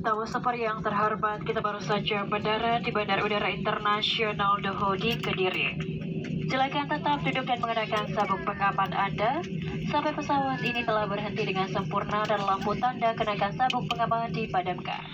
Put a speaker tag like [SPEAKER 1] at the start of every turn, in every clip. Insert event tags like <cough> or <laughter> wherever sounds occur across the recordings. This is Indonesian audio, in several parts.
[SPEAKER 1] Tahu seperti yang terhormat, kita baru saja mendarat di Bandara Udara Internasional Doho di Kediri. Silakan tetap duduk dan mengenakan sabuk pengaman Anda sampai pesawat ini telah berhenti dengan sempurna dan lampu tanda kenakan sabuk pengaman dipadamkan.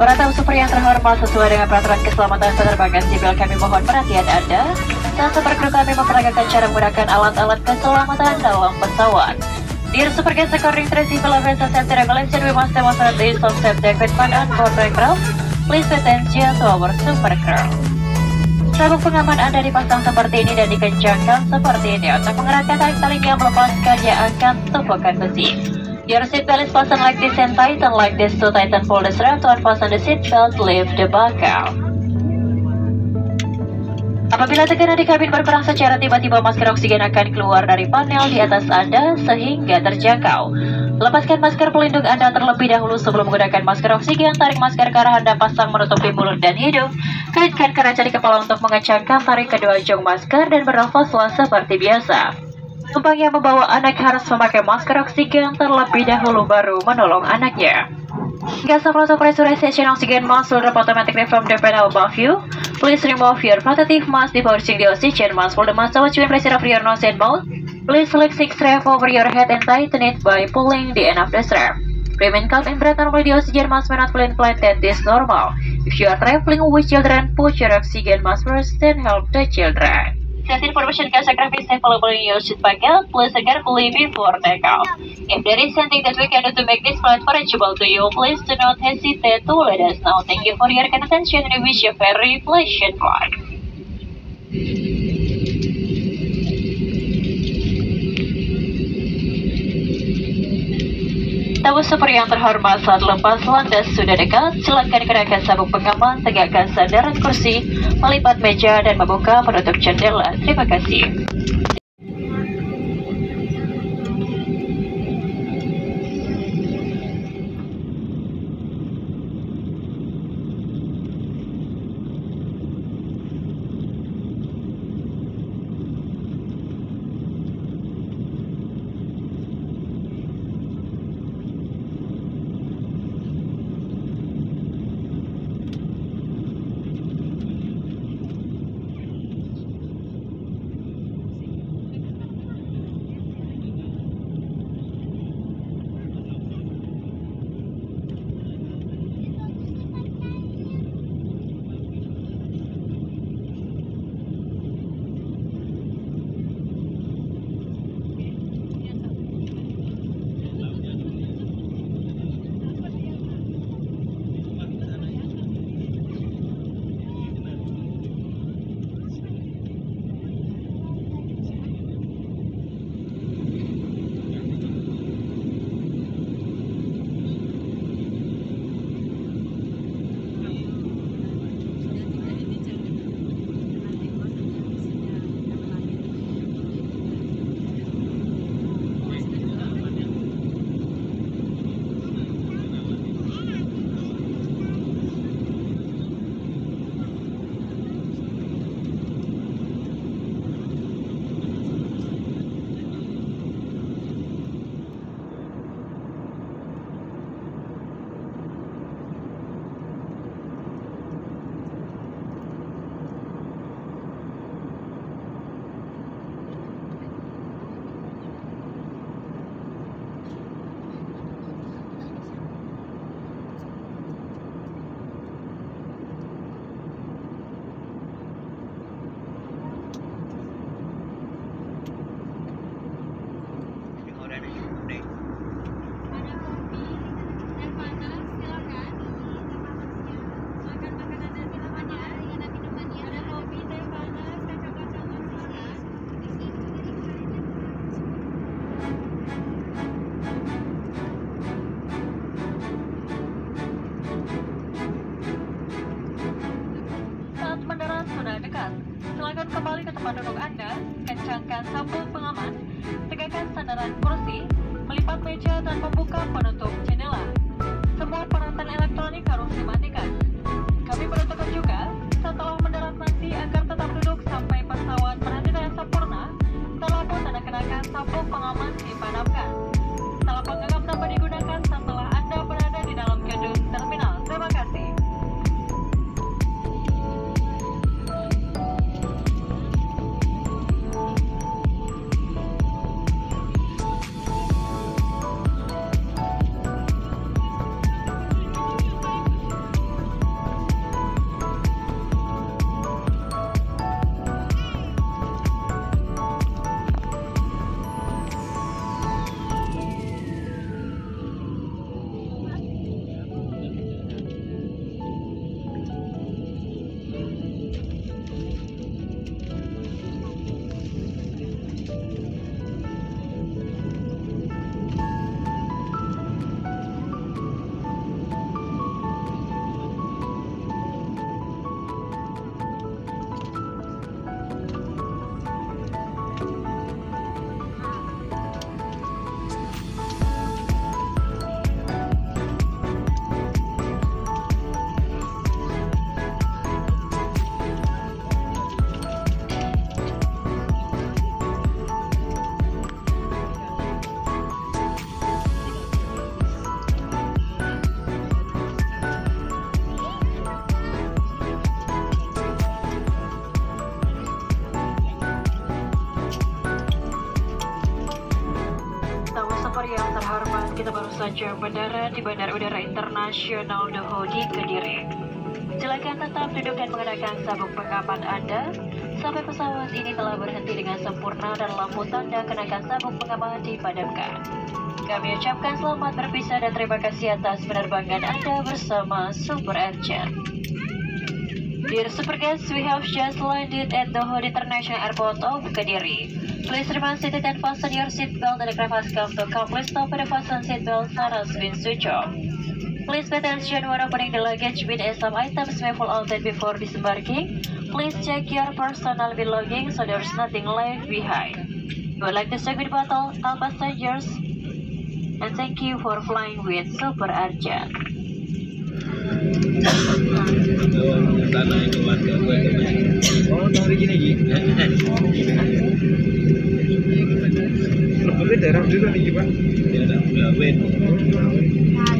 [SPEAKER 1] Para tamu super yang terhormat sesuai dengan peraturan keselamatan penerbangan sipil kami mohon perhatian Anda saat super kru kami memperagakan cara menggunakan alat-alat keselamatan dalam pesawat. Dear super guest according to the civil aviation safety regulation we must demonstrate the use of safety equipment on board aircraft. Please attention to our super crew. Sabuk pengaman Anda dipasang seperti ini dan dikencangkan seperti ini untuk mengeratkan tali-tali yang melepaskan yang akan tumpukan besi. Your seatbelt is fastened like this and tighten like this to tighten pull the strap to unfasten the seatbelt, lift the buckle. Apabila tekanan di kabin berkurang secara tiba-tiba masker oksigen akan keluar dari panel di atas Anda sehingga terjangkau. Lepaskan masker pelindung Anda terlebih dahulu sebelum menggunakan masker oksigen. Tarik masker ke arah Anda pasang menutupi mulut dan hidung. Kaitkan kaca di kepala untuk mengencangkan tarik kedua ujung masker dan bernafaslah seperti biasa. Tumpang yang membawa anak harus memakai masker oksigen terlebih dahulu baru menolong anaknya. Gas of pressurization oxygen mask will drop automatically from the panel above you. Please remove your protective mask before using the oxygen mask. For the mask, when pressure of your nose and mouth. Please select six strap over your head and tighten it by pulling the end of the strap. Remain calm and breathe normally. The oxygen mask may not fully inflate that is normal. If you are traveling with children, put your oxygen mask first, then help the children. Safety information cash graphics available in your seat pocket. Please carefully before takeoff. If there is something that we can do to make this flight manageable to you, please do not hesitate to let us know. Thank you for your attention and we wish you a very pleasant flight. Tamu super yang terhormat saat lepas landas sudah dekat, silakan kenakan sabuk pengaman, tegakkan sandaran kursi, melipat meja dan membuka penutup jendela. Terima kasih. Kembali ke tempat duduk Anda, kencangkan sabuk pengaman, tegakkan sandaran kursi, melipat meja dan membuka penutup baru saja mendarat di Bandara Udara Internasional Dohodi, Kediri. Silakan tetap duduk dan mengenakan sabuk pengaman Anda sampai pesawat ini telah berhenti dengan sempurna dan lampu tanda kenakan sabuk pengaman dipadamkan. Kami ucapkan selamat berpisah dan terima kasih atas penerbangan Anda bersama Super Agent. Dear super guests, we have just landed at Doha International Airport of Kediri. Please remain seated and fasten your seatbelt and the has come to a complete stop and the fasten seatbelt sign has been switched off. Please pay attention when opening the luggage bin as some items may fall out before disembarking. Please check your personal belongings so there's nothing left behind. We would like to say goodbye to all passengers and thank you for flying with Super Arjun.
[SPEAKER 2] Sana <laughs>
[SPEAKER 3] biết để
[SPEAKER 4] năm trước là gì vậy? á. Để đó, ở.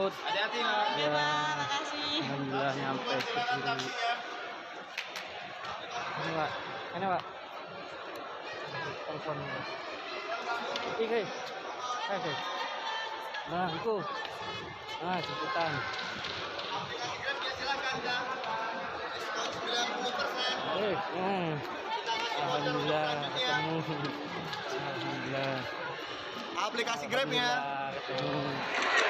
[SPEAKER 4] ikut.
[SPEAKER 2] Hati-hati Pak.
[SPEAKER 4] Ya, Pak, makasih. Alhamdulillah nyampe. Ini Pak, ini Pak. Telepon. Ih, guys. Eh, guys. Nah, itu. Nah, jemputan. Silakan ya. Hmm. Alhamdulillah ketemu. Alhamdulillah.
[SPEAKER 5] Aplikasi Grab ya.
[SPEAKER 4] Ketemu.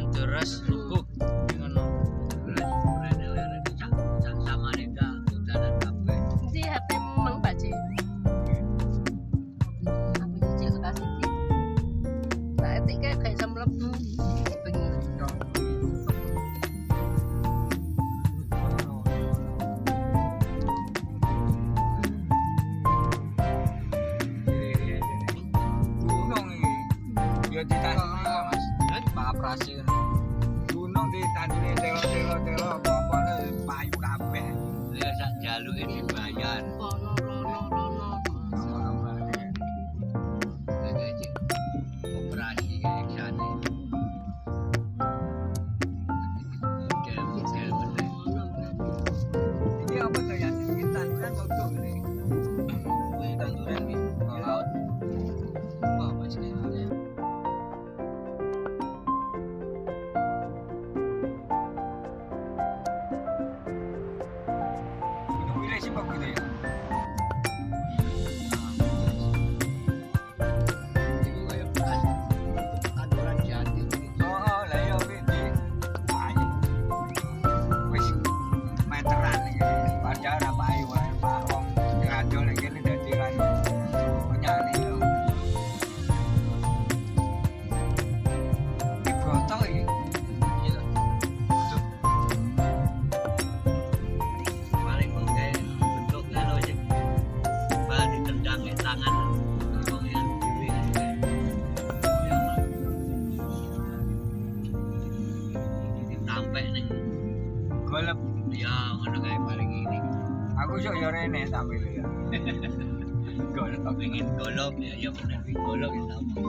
[SPEAKER 6] The to
[SPEAKER 2] Rush con el que.